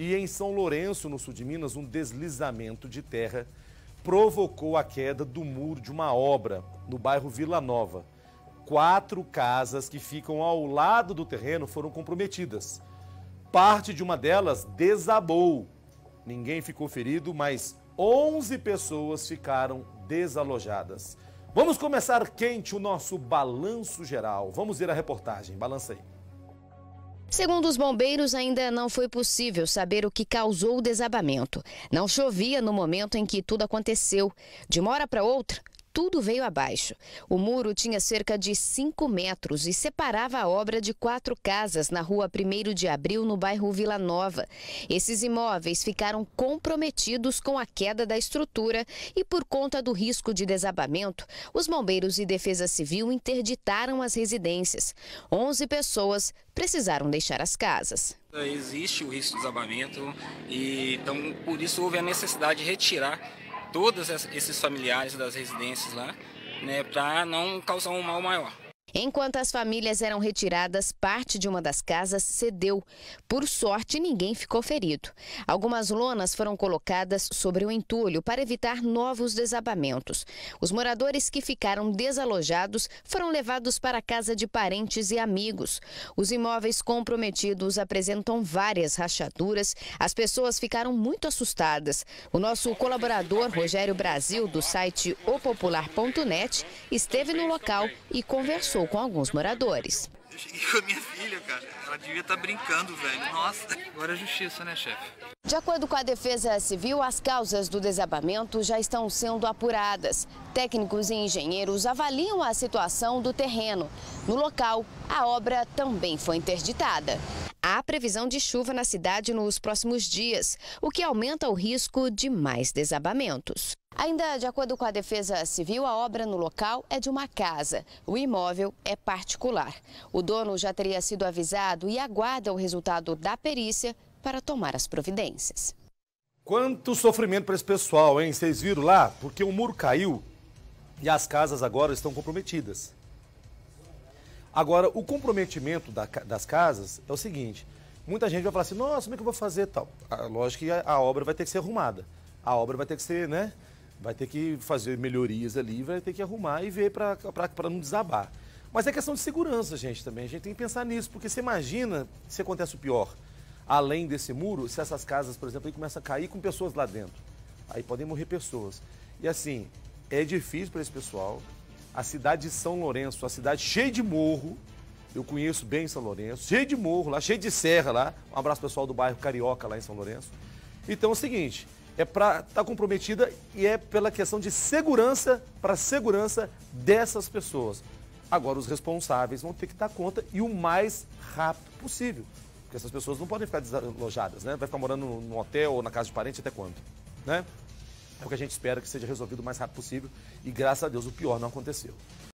E em São Lourenço, no sul de Minas, um deslizamento de terra provocou a queda do muro de uma obra no bairro Vila Nova. Quatro casas que ficam ao lado do terreno foram comprometidas. Parte de uma delas desabou. Ninguém ficou ferido, mas 11 pessoas ficaram desalojadas. Vamos começar quente o nosso balanço geral. Vamos ver a reportagem. Balança aí. Segundo os bombeiros, ainda não foi possível saber o que causou o desabamento. Não chovia no momento em que tudo aconteceu. De uma hora para outra, tudo veio abaixo. O muro tinha cerca de 5 metros e separava a obra de quatro casas na rua 1 de abril, no bairro Vila Nova. Esses imóveis ficaram comprometidos com a queda da estrutura e, por conta do risco de desabamento, os bombeiros e Defesa Civil interditaram as residências. 11 pessoas precisaram deixar as casas. Existe o risco de desabamento e então por isso houve a necessidade de retirar todos esses familiares das residências lá, né, para não causar um mal maior. Enquanto as famílias eram retiradas, parte de uma das casas cedeu. Por sorte, ninguém ficou ferido. Algumas lonas foram colocadas sobre o entulho para evitar novos desabamentos. Os moradores que ficaram desalojados foram levados para a casa de parentes e amigos. Os imóveis comprometidos apresentam várias rachaduras. As pessoas ficaram muito assustadas. O nosso colaborador Rogério Brasil, do site opopular.net, esteve no local e conversou conversou com alguns moradores. Eu cheguei com a minha filha, cara. Ela devia estar tá brincando, velho. Nossa. Agora é justiça, né, chefe? De acordo com a Defesa Civil, as causas do desabamento já estão sendo apuradas. Técnicos e engenheiros avaliam a situação do terreno. No local, a obra também foi interditada. Há previsão de chuva na cidade nos próximos dias, o que aumenta o risco de mais desabamentos. Ainda de acordo com a Defesa Civil, a obra no local é de uma casa. O imóvel é particular. O dono já teria sido avisado e aguarda o resultado da perícia para tomar as providências. Quanto sofrimento para esse pessoal, hein? Vocês viram lá? Porque o muro caiu e as casas agora estão comprometidas. Agora, o comprometimento da, das casas é o seguinte: muita gente vai falar assim, nossa, como é que eu vou fazer tal? lógico que a, a obra vai ter que ser arrumada. A obra vai ter que ser, né? Vai ter que fazer melhorias ali, vai ter que arrumar e ver para não desabar. Mas é questão de segurança, gente, também. A gente tem que pensar nisso, porque você imagina se acontece o pior. Além desse muro, se essas casas, por exemplo, aí começam a cair com pessoas lá dentro. Aí podem morrer pessoas. E assim, é difícil para esse pessoal. A cidade de São Lourenço, a cidade cheia de morro, eu conheço bem São Lourenço, cheio de morro lá, cheio de serra lá. Um abraço pessoal do bairro Carioca lá em São Lourenço. Então é o seguinte, é para estar tá comprometida e é pela questão de segurança, para a segurança dessas pessoas. Agora, os responsáveis vão ter que dar conta e o mais rápido possível. Porque essas pessoas não podem ficar desalojadas, né? Vai ficar morando num hotel ou na casa de parente até quando? Né? É o que a gente espera que seja resolvido o mais rápido possível e, graças a Deus, o pior não aconteceu.